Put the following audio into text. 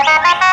Bye.